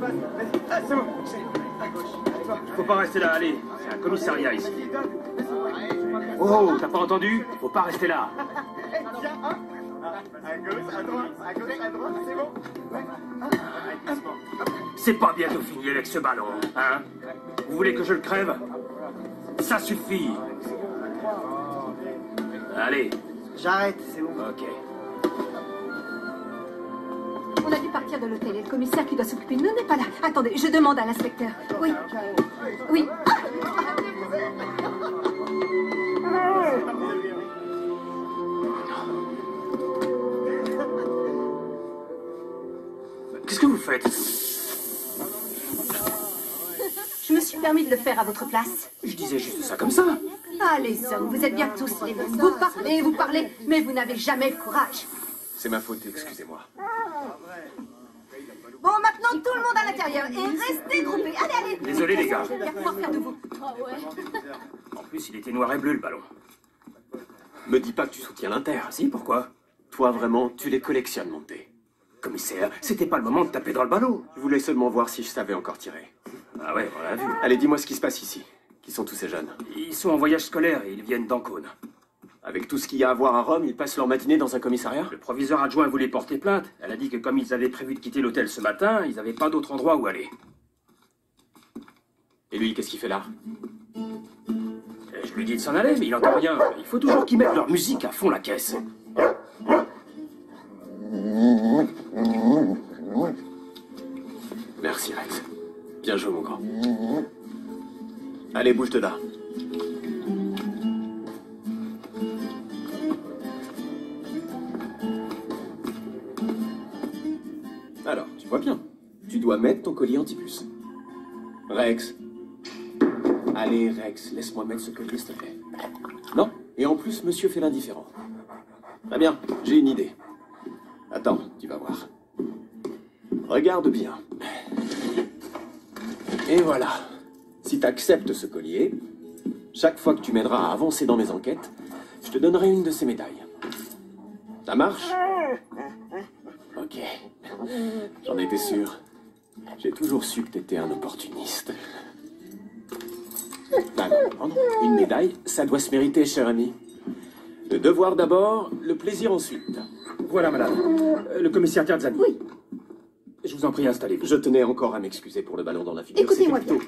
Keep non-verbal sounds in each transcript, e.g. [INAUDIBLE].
passe. Vas-y. Ah, c'est bon. C'est à gauche. Faut pas rester là, allez. C'est un commissariat ici. Oh, t'as pas entendu? Faut pas rester là. Tiens. À gauche, à droite, à gauche, à droite, c'est bon. C'est pas bientôt fini avec ce ballon, hein? Vous voulez que je le crève? Ça suffit. Allez, J'arrête, c'est bon. ok. Dû partir de l'hôtel et le commissaire qui doit s'occuper de nous n'est pas là. Attendez, je demande à l'inspecteur. Oui. Oui. Qu'est-ce que vous faites? Je me suis permis de le faire à votre place. Je disais juste ça comme ça. Ah, les hommes, vous êtes bien tous les mêmes. Vous parlez, vous parlez, mais vous n'avez jamais le courage. C'est ma faute, excusez-moi. Bon, maintenant, tout le monde à l'intérieur. Et restez groupés. Allez, allez. Désolé, les gars. Je vais bien pouvoir faire de vous. En plus, il était noir et bleu, le ballon. Me dis pas que tu soutiens l'Inter. Si, pourquoi? Toi, vraiment, tu les collectionnes, mon thé. Commissaire, c'était pas le moment de taper dans le ballon. Je voulais seulement voir si je savais encore tirer. Ah ouais, on l'a vu. Allez, dis-moi ce qui se passe ici. Qui sont tous ces jeunes? Ils sont en voyage scolaire et ils viennent d'Ancône. Avec tout ce qu'il y a à voir à Rome, ils passent leur matinée dans un commissariat Le proviseur adjoint voulait porter plainte. Elle a dit que comme ils avaient prévu de quitter l'hôtel ce matin, ils n'avaient pas d'autre endroit où aller. Et lui, qu'est-ce qu'il fait là? Je lui dis de s'en aller, mais il entend rien. Il faut toujours qu'ils mettent leur musique à fond la caisse. Merci, Rex. Bien joué, mon grand. Allez, bouge de là. Vois bien. Tu dois mettre ton collier anti-puce. Rex. Allez, Rex, laisse-moi mettre ce collier, s'il te plaît. Non Et en plus, monsieur fait l'indifférent. Très bien, j'ai une idée. Attends, tu vas voir. Regarde bien. Et voilà. Si tu acceptes ce collier, chaque fois que tu m'aideras à avancer dans mes enquêtes, je te donnerai une de ces médailles. Ça marche? Ok. J'en étais sûr. J'ai toujours su que t'étais un opportuniste. Ah non, oh non, une médaille, ça doit se mériter, cher ami. Le devoir d'abord, le plaisir ensuite. Voilà, madame. Euh, Le commissaire Terzani. Oui. Je vous en prie, installez-vous. Je tenais encore à m'excuser pour le ballon dans la figure. Écoutez-moi bien.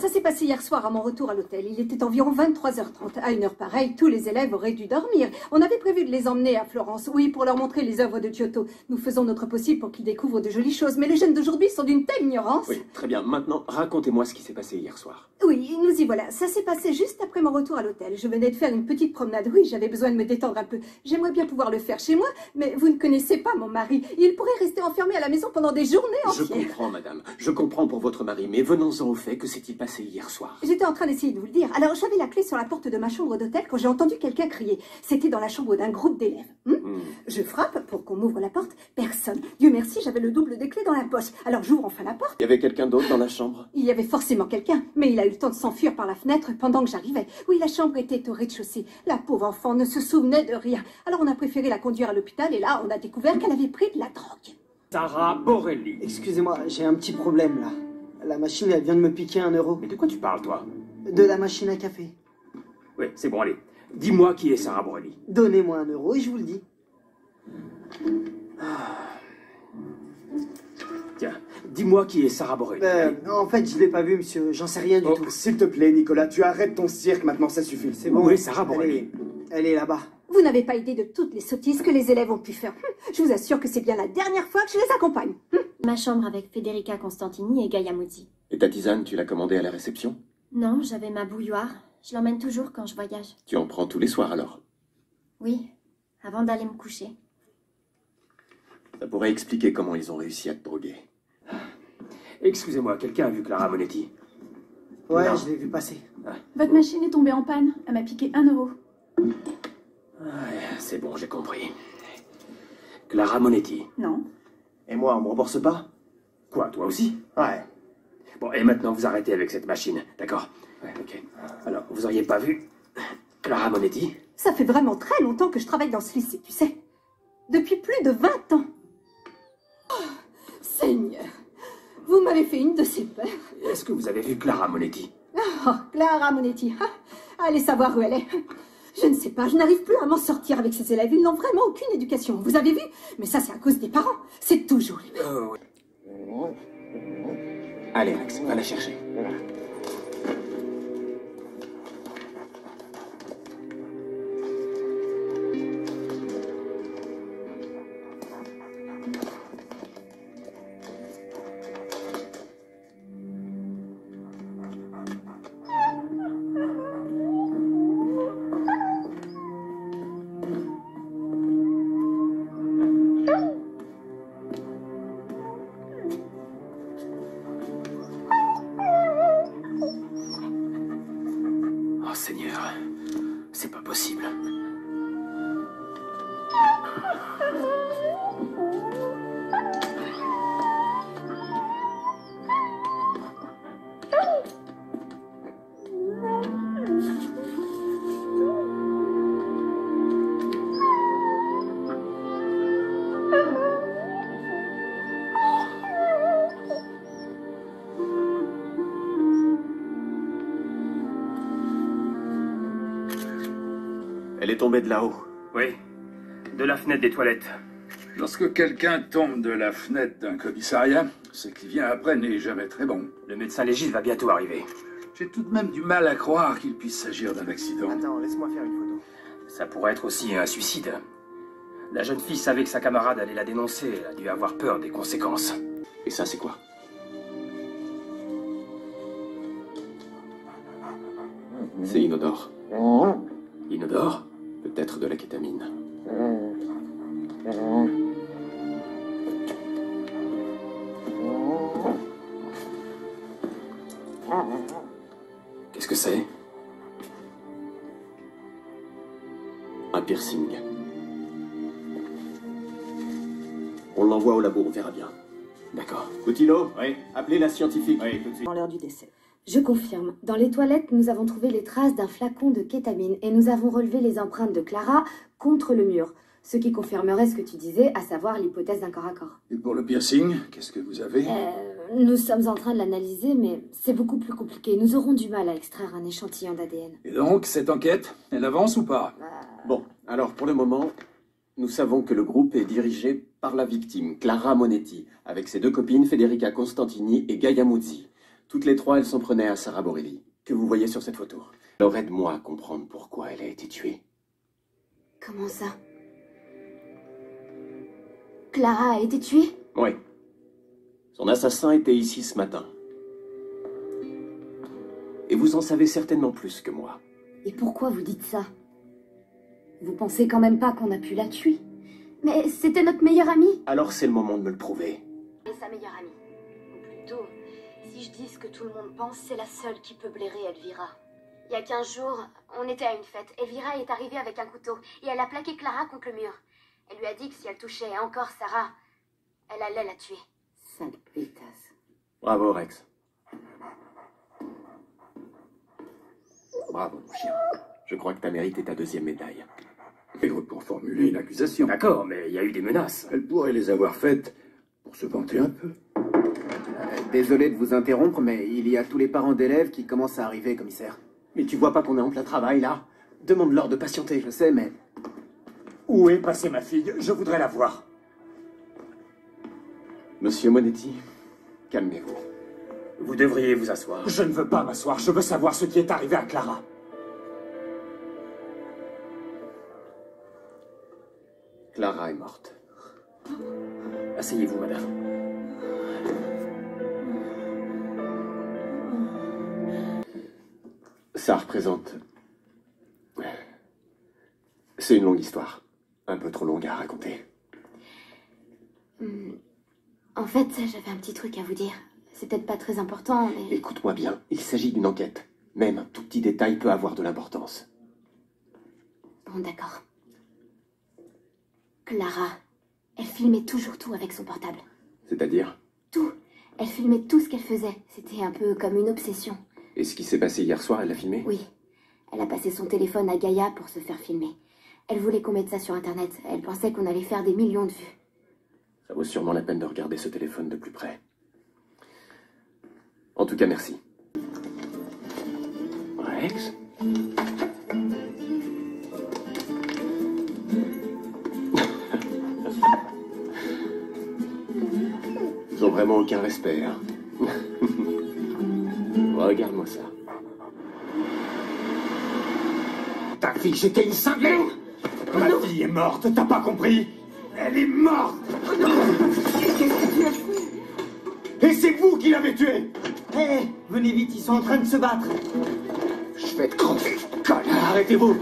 Ça s'est passé hier soir à mon retour à l'hôtel. Il était environ 23h30. À une heure pareille, tous les élèves auraient dû dormir. On avait prévu de les emmener à Florence, oui, pour leur montrer les œuvres de Giotto. Nous faisons notre possible pour qu'ils découvrent de jolies choses, mais les jeunes d'aujourd'hui sont d'une telle ignorance. Oui, très bien. Maintenant, racontez-moi ce qui s'est passé hier soir. Oui, nous y voilà. Ça s'est passé juste après mon retour à l'hôtel. Je venais de faire une petite promenade. Oui, j'avais besoin de me détendre un peu. J'aimerais bien pouvoir le faire chez moi, mais vous ne connaissez pas mon mari. Il pourrait rester enfermé à la maison pendant des journées Je entières. comprends, madame. Je comprends pour votre mari, mais venons-en au fait que s'est-il passé hier soir J'étais en train d'essayer de vous le dire. Alors, j'avais la clé sur la porte de ma chambre d'hôtel quand j'ai entendu quelqu'un crier. C'était dans la chambre d'un groupe d'élèves. Hmm Hmm. Je frappe pour qu'on m'ouvre la porte. Personne. Dieu merci, j'avais le double des clés dans la poche. Alors, j'ouvre enfin la porte. Il y avait quelqu'un d'autre dans la chambre? Il y avait forcément quelqu'un, mais il a eu le temps de s'enfuir par la fenêtre pendant que j'arrivais. Oui, la chambre était au rez-de-chaussée. La pauvre enfant ne se souvenait de rien. Alors, on a préféré la conduire à l'hôpital et là, on a découvert qu'elle avait pris de la drogue. Sarah Borelli. Excusez-moi, j'ai un petit problème là. La machine, elle vient de me piquer un euro. Mais de quoi tu parles, toi? De la machine à café. Oui, c'est bon, allez. Dis-moi qui est Sarah Borelli. Donnez-moi un euro et je vous le dis. Tiens, dis-moi qui est Sarah Borelli. Euh, en fait, je l'ai pas vu, monsieur. J'en sais rien du Oh, tout. S'il te plaît, Nicolas, tu arrêtes ton cirque maintenant, ça suffit. C'est bon. Est Sarah elle Borelli est, elle est là-bas. Vous n'avez pas idée de toutes les sottises que les élèves ont pu faire. Hum, Je vous assure que c'est bien la dernière fois que je les accompagne. Hum. Ma chambre avec Federica Constantini et Gaia Mozzi. Et ta tisane, tu l'as commandée à la réception? Non, j'avais ma bouilloire. Je l'emmène toujours quand je voyage. Tu en prends tous les soirs alors? Oui, avant d'aller me coucher. Ça pourrait expliquer comment ils ont réussi à te droguer. Excusez-moi, quelqu'un a vu Clara Monetti? Ouais, Non. je l'ai vu passer. Votre machine est tombée en panne. Elle m'a piqué un euro. C'est bon, j'ai compris. Clara Monetti. Non. Et moi, on me rembourse pas? Quoi, toi aussi? Ouais. Bon, et maintenant, vous arrêtez avec cette machine, d'accord? Ouais, ok. Alors, vous auriez pas vu Clara Monetti? Ça fait vraiment très longtemps que je travaille dans ce lycée, tu sais. Depuis plus de 20 ans. Oh, Seigneur, vous m'avez fait une de ces peurs. Est-ce que vous avez vu Clara Monetti? Oh, Clara Monetti. Ah, allez savoir où elle est. Je ne sais pas, je n'arrive plus à m'en sortir avec ces élèves. Ils n'ont vraiment aucune éducation. Vous avez vu? Mais ça, c'est à cause des parents. C'est toujours les mêmes. Oui. Allez, Rex, va la chercher. Tombée de là-haut. Oui, de la fenêtre des toilettes. Lorsque quelqu'un tombe de la fenêtre d'un commissariat, ce qui vient après n'est jamais très bon. Le médecin légiste va bientôt arriver. J'ai tout de même du mal à croire qu'il puisse s'agir d'un accident. Attends, laisse-moi faire une photo. Ça pourrait être aussi un suicide. La jeune fille savait que sa camarade allait la dénoncer. Elle a dû avoir peur des conséquences. Et ça, c'est quoi? C'est inodore. Inodore? Peut-être de la kétamine. Qu'est-ce que c'est? Un piercing. On l'envoie au labo, on verra bien. D'accord. Coutilo Oui. Appelez la scientifique. Oui, tout de suite. dans l'heure du décès. Je confirme. Dans les toilettes, nous avons trouvé les traces d'un flacon de kétamine et nous avons relevé les empreintes de Clara contre le mur. Ce qui confirmerait ce que tu disais, à savoir l'hypothèse d'un corps à corps. Et pour le piercing, qu'est-ce que vous avez? Euh, nous sommes en train de l'analyser, mais c'est beaucoup plus compliqué. Nous aurons du mal à extraire un échantillon d'ADN. Et donc, cette enquête, elle avance ou pas? Bon, alors pour le moment, nous savons que le groupe est dirigé par la victime, Clara Monetti, avec ses deux copines, Federica Constantini et Gaia Muzzi. Toutes les trois, elles s'en prenaient à Sarah Borelli, que vous voyez sur cette photo. Alors aide-moi à comprendre pourquoi elle a été tuée. Comment ça? Clara a été tuée? Oui. Son assassin était ici ce matin. Et vous en savez certainement plus que moi. Et pourquoi vous dites ça? Vous pensez quand même pas qu'on a pu la tuer? Mais c'était notre meilleure amie? Alors c'est le moment de me le prouver. Et sa meilleure amie. Si je dis ce que tout le monde pense, c'est la seule qui peut blairer Elvira. Il y a 15 jours, on était à une fête. Elvira est arrivée avec un couteau et elle a plaqué Clara contre le mur. Elle lui a dit que si elle touchait encore Sarah, elle allait la tuer. Sale pétasse. Bravo, Rex. Bravo, mon chien. Je crois que t'as mérité ta deuxième médaille. Et pour formuler une accusation. D'accord, mais il y a eu des menaces. Elle pourrait les avoir faites pour se vanter un peu. Désolé de vous interrompre, mais il y a tous les parents d'élèves qui commencent à arriver, commissaire. Mais tu vois pas qu'on est en plein travail, là? Demande-leur de patienter. Je sais, mais Où est passée ma fille? Je voudrais la voir. Monsieur Monetti, calmez-vous. Vous devriez vous asseoir. Je ne veux pas m'asseoir, je veux savoir ce qui est arrivé à Clara. Clara est morte. Asseyez-vous, madame. Ça représente... C'est une longue histoire. Un peu trop longue à raconter. En fait, j'avais un petit truc à vous dire. C'est peut-être pas très important, mais... Écoute-moi bien, il s'agit d'une enquête. Même un tout petit détail peut avoir de l'importance. Bon, d'accord. Clara, elle filmait toujours tout avec son portable. C'est-à-dire? Tout. Elle filmait tout ce qu'elle faisait. C'était un peu comme une obsession. Et ce qui s'est passé hier soir, elle l'a filmé Oui. Elle a passé son téléphone à Gaïa pour se faire filmer. Elle voulait qu'on mette ça sur Internet. Elle pensait qu'on allait faire des millions de vues. Ça vaut sûrement la peine de regarder ce téléphone de plus près. En tout cas, merci. Rex [LAUGHS] Ils ont vraiment aucun respect, hein. [LAUGHS] Regarde-moi ça. Ta fille, j'étais une cinglée. Ma fille est morte, t'as pas compris? Elle est morte. Et c'est vous qui l'avez tuée. Hé, venez vite, ils sont en train de se battre. Je vais te crever, connard Arrêtez-vous.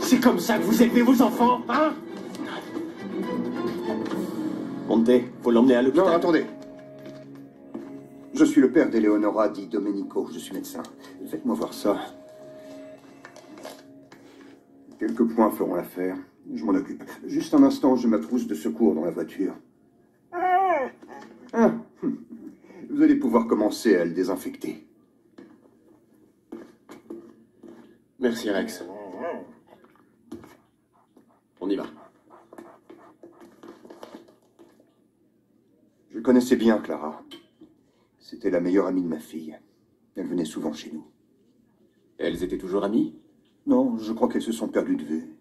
C'est comme ça que vous élevez vos enfants, hein? Monte, faut l'emmener à Non, l'hôpital. attendez. Je suis le père d'Eleonora di Domenico. Je suis médecin. Faites-moi voir ça. Quelques points feront l'affaire. Je m'en occupe. Juste un instant, j'ai ma trousse de secours dans la voiture. Ah, hum. Vous allez pouvoir commencer à le désinfecter. Merci, Rex. On y va. Je connaissais bien Clara. C'était la meilleure amie de ma fille. Elle venait souvent chez nous. Elles étaient toujours amies? Non, je crois qu'elles se sont perdues de vue.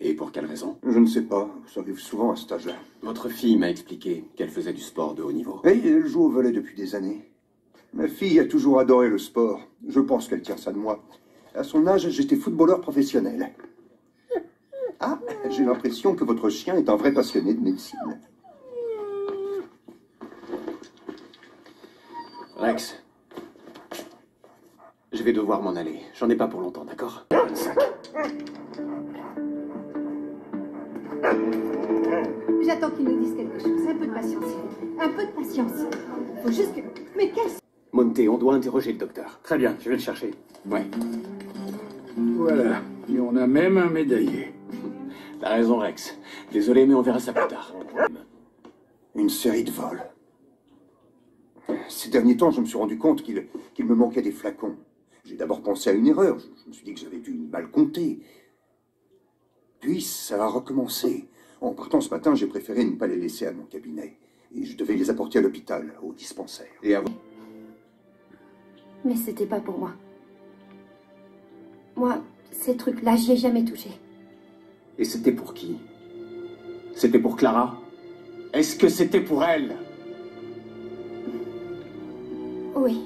Et pour quelle raison? Je ne sais pas. Ça arrive souvent à cet âge-là. Votre fille m'a expliqué qu'elle faisait du sport de haut niveau. Et elle joue au volet depuis des années. Ma fille a toujours adoré le sport. Je pense qu'elle tient ça de moi. À son âge, j'étais footballeur professionnel. Ah, j'ai l'impression que votre chien est un vrai passionné de médecine. Rex. Je vais devoir m'en aller. J'en ai pas pour longtemps, d'accord? J'attends qu'il nous dise quelque chose. Un peu de patience. Un peu de patience. Faut juste que... Mais qu'est-ce... Monte, on doit interroger le docteur. Très bien, je vais le chercher. Ouais. Voilà. Et on a même un médaillé. T'as raison, Rex. Désolé, mais on verra ça plus tard. Une série de vols. Ces derniers temps, je me suis rendu compte qu'il me manquait des flacons. J'ai d'abord pensé à une erreur. Je, je me suis dit que j'avais dû mal compter. Puis ça a recommencé. En partant ce matin, j'ai préféré ne pas les laisser à mon cabinet. Et je devais les apporter à l'hôpital, au dispensaire. Et avant? Mais c'était pas pour moi. Moi, ces trucs-là, j'y ai jamais touché. Et c'était pour qui? C'était pour Clara? Est-ce que c'était pour elle? Oui.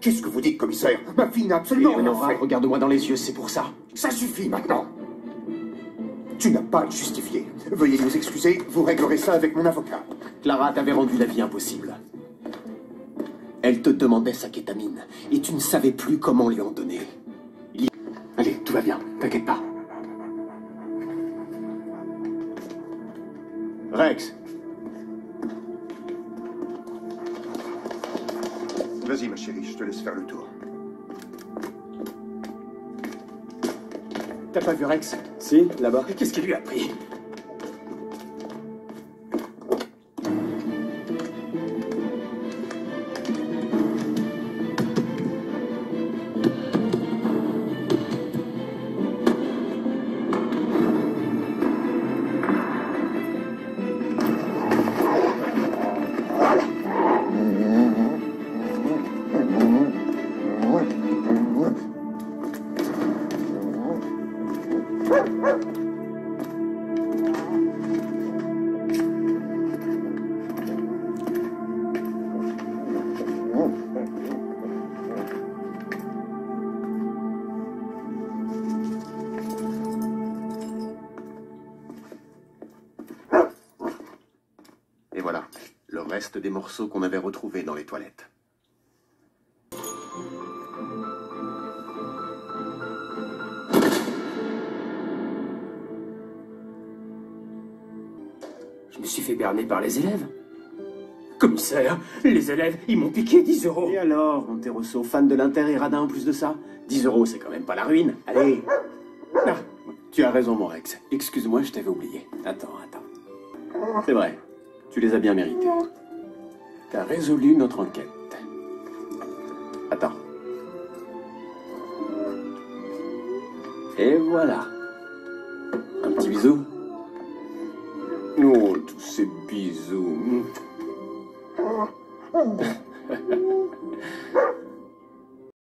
Qu'est-ce que vous dites, commissaire? Ma fille n'a absolument rien fait. regarde-moi dans les yeux, c'est pour ça. Ça suffit maintenant. Tu n'as pas à le justifier. Veuillez nous excuser, vous réglerez ça avec mon avocat. Clara t'avait rendu la vie impossible. Elle te demandait sa kétamine, et tu ne savais plus comment lui en donner. Il y- Allez, tout va bien, t'inquiète pas. Rex, Vas-y, ma chérie, je te laisse faire le tour. t'as pas vu Rex? Si, là-bas. Qu'est-ce qui lui a pris voilà, le reste des morceaux qu'on avait retrouvés dans les toilettes. Je me suis fait berner par les élèves. Commissaire, les élèves, ils m'ont piqué 10 euros. Et alors, Monterosso, fan de l'Inter et radin en plus de ça? 10 euros, c'est quand même pas la ruine. Allez Ah, Tu as raison, mon Rex. Excuse-moi, je t'avais oublié. Attends, attends. C'est vrai, tu les as bien mérités. T'as résolu notre enquête. Attends. Et voilà.